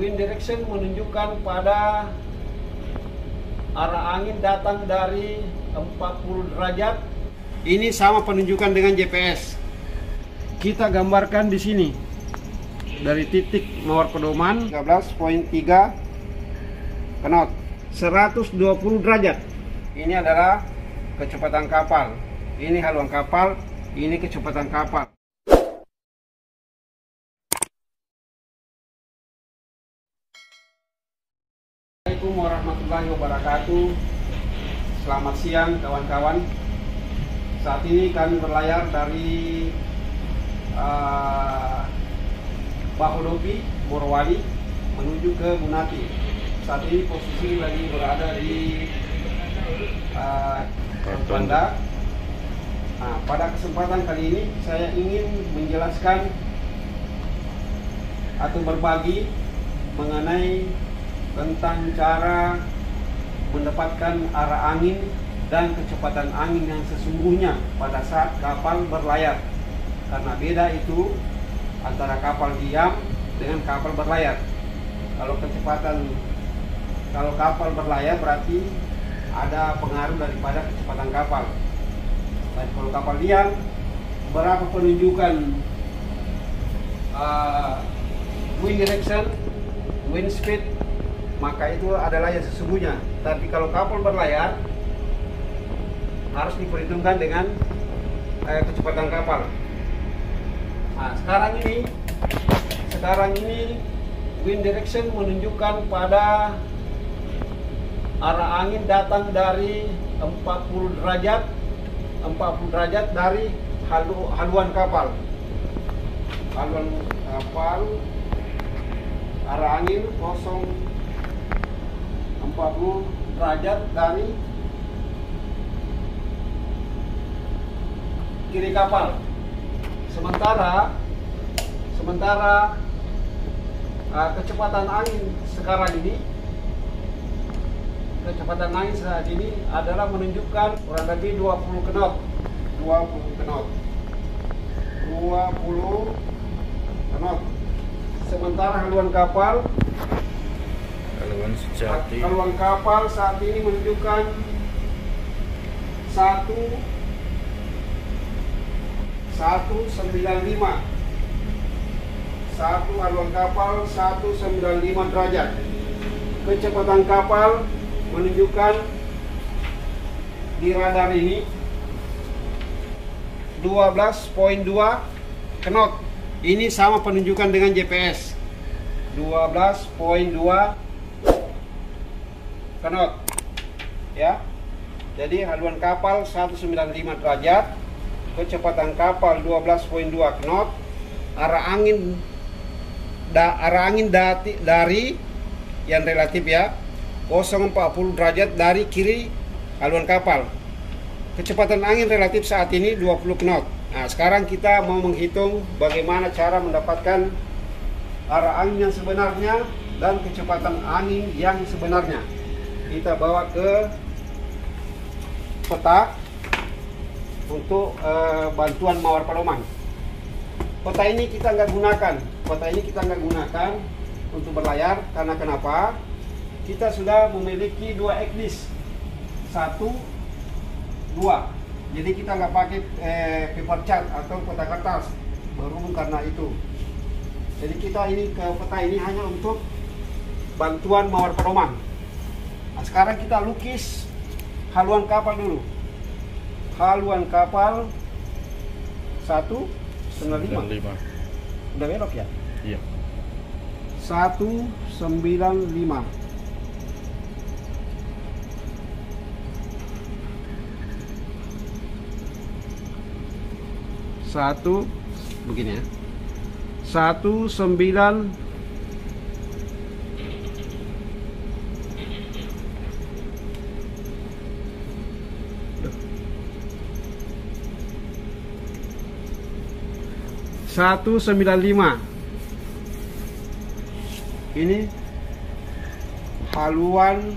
wind direction menunjukkan pada arah angin datang dari 40 derajat. Ini sama penunjukan dengan GPS. Kita gambarkan di sini. Dari titik mawar pedoman 13.3 knot 120 derajat. Ini adalah kecepatan kapal. Ini haluan kapal, ini kecepatan kapal. Assalamualaikum warahmatullahi wabarakatuh. Selamat siang kawan-kawan. Saat ini kami berlayar dari uh, Bahodopi, Morowali menuju ke Munati. Saat ini posisi lagi berada di uh, Banda. Nah, pada kesempatan kali ini saya ingin menjelaskan atau berbagi mengenai tentang cara mendapatkan arah angin dan kecepatan angin yang sesungguhnya pada saat kapal berlayar. Karena beda itu antara kapal diam dengan kapal berlayar. Kalau kecepatan kalau kapal berlayar berarti ada pengaruh daripada kecepatan kapal. Dan kalau kapal diam, berapa penunjukan uh, wind direction, wind speed, maka itu adalah yang sesungguhnya. Tapi kalau kapal berlayar harus diperhitungkan dengan eh, kecepatan kapal. Nah, sekarang ini sekarang ini wind direction menunjukkan pada arah angin datang dari 40 derajat 40 derajat dari halu, haluan kapal haluan kapal arah angin kosong. 140 derajat dari kiri kapal. Sementara sementara uh, kecepatan angin sekarang ini kecepatan angin saat ini adalah menunjukkan kurang lebih 20 knot. 20 knot. 20 knot. Sementara haluan kapal haluan sejati haluan kapal saat ini menunjukkan satu satu sembilan lima satu haluan kapal 195 derajat kecepatan kapal menunjukkan di radar ini 12.2 knot. Ini sama penunjukan dengan GPS. 12.2 knot. Ya. Jadi haluan kapal 195 derajat, kecepatan kapal 12.2 knot, arah angin da, arah angin dati, dari yang relatif ya 040 derajat dari kiri haluan kapal. Kecepatan angin relatif saat ini 20 knot. Nah, sekarang kita mau menghitung bagaimana cara mendapatkan arah angin yang sebenarnya dan kecepatan angin yang sebenarnya. Kita bawa ke peta untuk uh, bantuan mawar pedoman. Peta ini kita nggak gunakan. Peta ini kita nggak gunakan untuk berlayar karena kenapa? kita sudah memiliki dua eklis satu dua jadi kita nggak pakai eh, paper chart atau peta kertas berhubung karena itu jadi kita ini ke peta ini hanya untuk bantuan mawar pedoman nah, sekarang kita lukis haluan kapal dulu. Haluan kapal satu sembilan lima. Udah belok ya? Iya. Satu sembilan lima. Satu begini ya. Satu sembilan satu sembilan lima. Ini haluan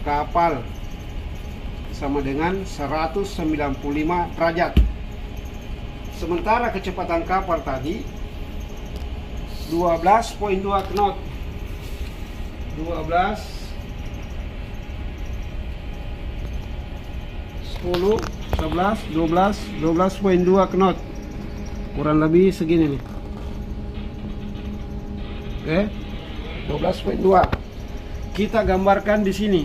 kapal sama dengan 195 derajat. Sementara kecepatan kapal tadi 12.2 knot. 12 10 11 12 12.2 knot kurang lebih segini nih. Oke 12.2 kita gambarkan di sini.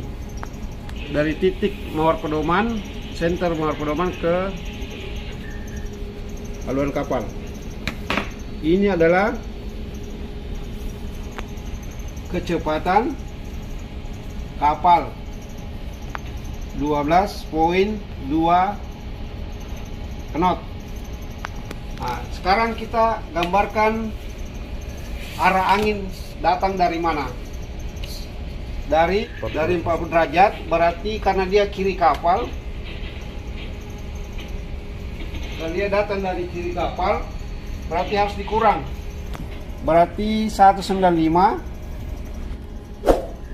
Dari titik mawar pedoman center mawar pedoman ke haluan kapal. Ini adalah kecepatan kapal. 12.2 knot nah, sekarang kita gambarkan arah angin datang dari mana? Dari dari 40 derajat berarti karena dia kiri kapal. Dan dia datang dari kiri kapal berarti harus dikurang. Berarti 195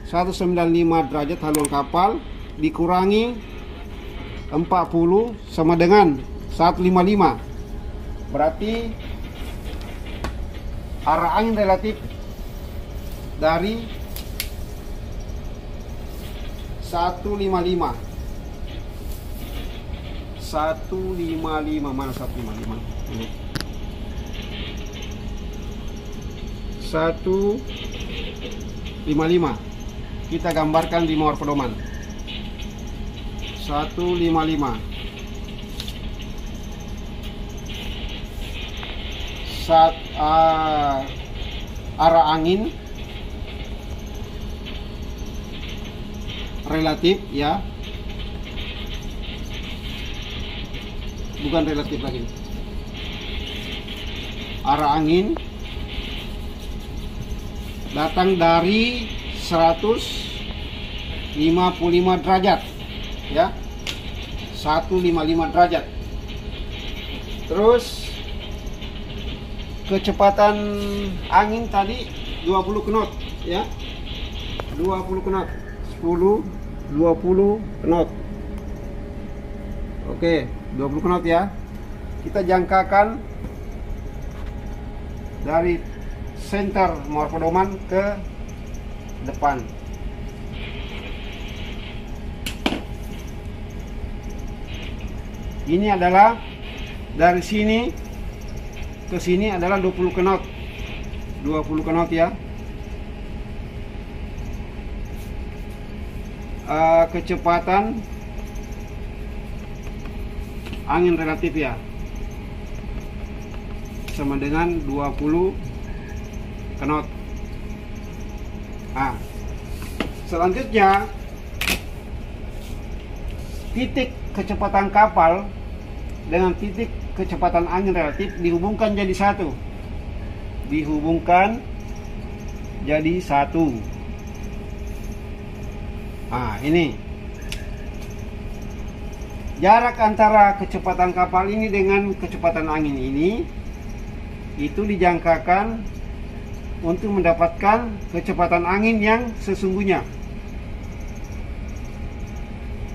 195 derajat haluan kapal dikurangi 40 sama dengan 155 berarti arah angin relatif dari 155 155 mana 155 ini 155 kita gambarkan di mawar pedoman. 155 saat uh, arah angin. Relatif ya. Bukan relatif lagi. Arah angin. Datang dari 155 derajat ya. 155 derajat. Terus kecepatan angin tadi 20 knot ya. 20 knot. 10 20 knot. Oke 20 knot ya. Kita jangkakan dari center morfodoman ke depan. Ini adalah dari sini ke sini adalah 20 knot 20 knot ya. Uh, kecepatan angin relatif ya. Sama dengan 20 knot Nah, selanjutnya titik kecepatan kapal dengan titik kecepatan angin relatif dihubungkan jadi satu. Dihubungkan jadi satu. Nah, ini jarak antara kecepatan kapal ini dengan kecepatan angin ini itu dijangkakan untuk mendapatkan kecepatan angin yang sesungguhnya.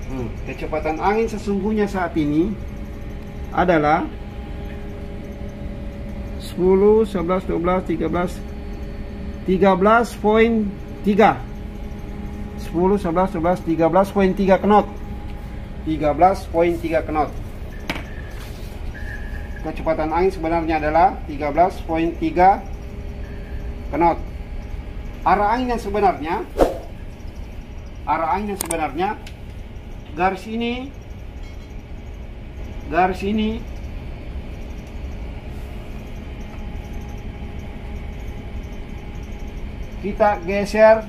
Hmm, kecepatan angin sesungguhnya saat ini adalah 10, 11, 12, 13, 13.3 10, 11, 12, 13.3 knot. 13.3 knot. Kecepatan angin sebenarnya adalah 13.3 knot. Arah angin yang sebenarnya arah angin yang sebenarnya garis ini garis ini kita geser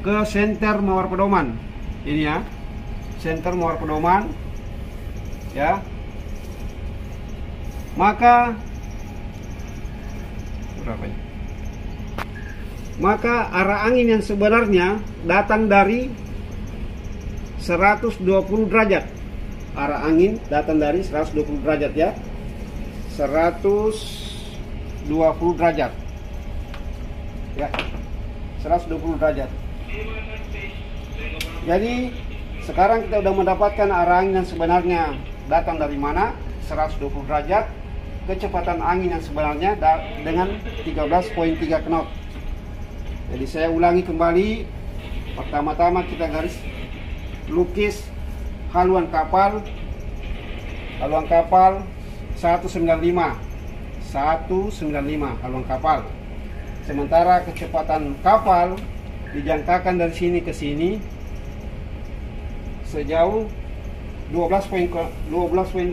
ke center mawar pedoman ini ya center mawar pedoman ya maka berapa ya? Maka arah angin yang sebenarnya datang dari 120 derajat. Arah angin datang dari 120 derajat ya. 120 derajat. Ya. 120 derajat. Jadi sekarang kita sudah mendapatkan arah angin yang sebenarnya datang dari mana? 120 derajat kecepatan angin yang sebenarnya dengan 13.3 knot. Jadi saya ulangi kembali. Pertama-tama kita garis lukis haluan kapal haluan kapal 195 195 haluan kapal. Sementara kecepatan kapal dijangkakan dari sini ke sini sejauh 12.2 12.2 10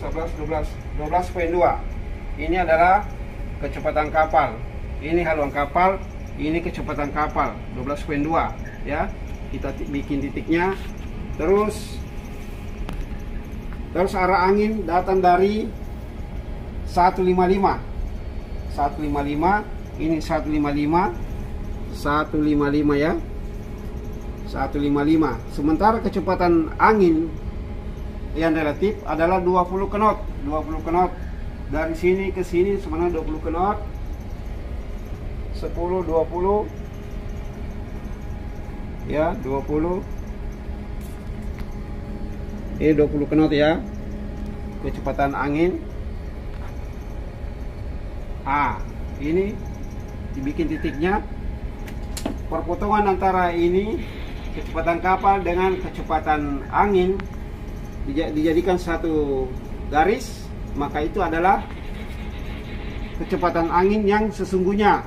11 12 12.2 ini adalah kecepatan kapal. Ini haluan kapal ini kecepatan kapal. 12.2 ya. Kita bikin titiknya terus terus arah angin datang dari 155 155 ini 155 155 ya. 155 sementara kecepatan angin yang relatif adalah 20 knot 20 knot. Dari sini ke sini sebenarnya 20 knot 10 20 ya 20 ini 20 knot ya. Kecepatan angin. Ah ini dibikin titiknya. Perpotongan antara ini kecepatan kapal dengan kecepatan angin dijadikan satu garis maka itu adalah kecepatan angin yang sesungguhnya.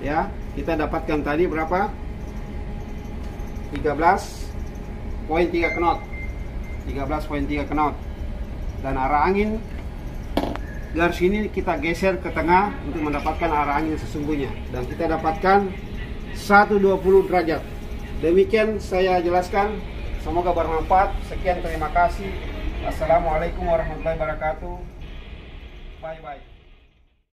Ya kita dapatkan tadi berapa? 13.3 knot 13.3 knot. Dan arah angin garis ini kita geser ke tengah untuk mendapatkan arah angin sesungguhnya. Dan kita dapatkan 120 derajat. Demikian saya jelaskan. Semoga bermanfaat. Sekian terima kasih. Assalamualaikum warahmatullahi wabarakatuh. Bye bye